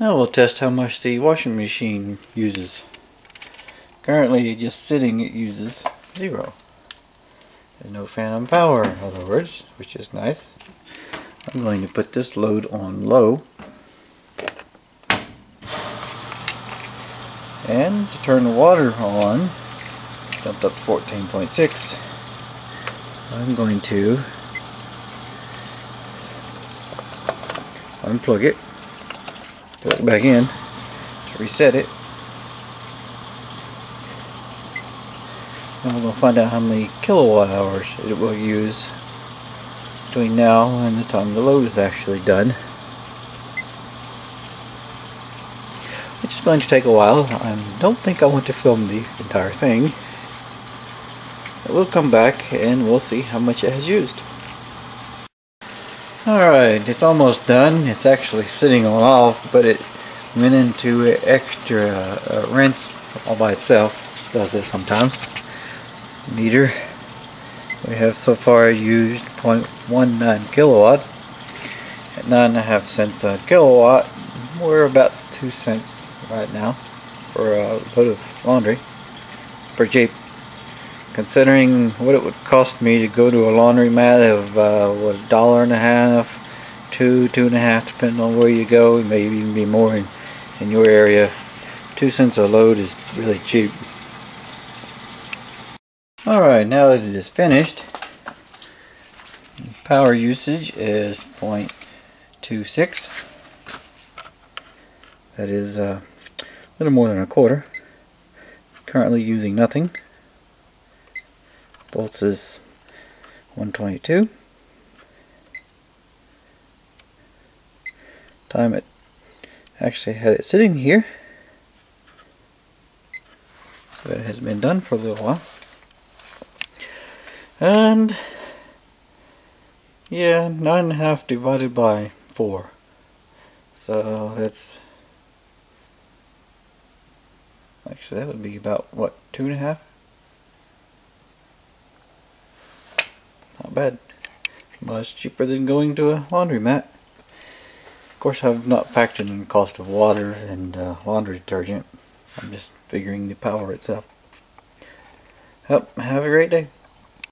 Now we'll test how much the washing machine uses. Currently just sitting it uses zero. There's no phantom power in other words, which is nice. I'm going to put this load on low. And to turn the water on, jumped up to 14.6, I'm going to unplug it Put it back in to reset it. And we're going to find out how many kilowatt hours it will use between now and the time the load is actually done. Which is going to take a while. I don't think I want to film the entire thing. We'll come back and we'll see how much it has used. Alright, it's almost done. It's actually sitting on off, but it went into extra uh, rinse all by itself. Does this sometimes. Meter. We have so far used 0.19 kilowatts at 9.5 cents a kilowatt. We're about 2 cents right now for a load of laundry. Pretty cheap considering what it would cost me to go to a laundromat of uh, what a dollar and a half, two, two and a half, depending on where you go, maybe even be more in, in your area. Two cents a load is really cheap. Alright, now that it is finished, power usage is 0.26. That is uh, a little more than a quarter. Currently using nothing volts is 122 time it actually had it sitting here. So it has been done for a little while. And yeah nine and a half divided by four. So that's actually that would be about what two and a half Not bad. Much cheaper than going to a laundromat. Of course, I've not factored in the cost of water and uh, laundry detergent. I'm just figuring the power itself. Yep, have a great day.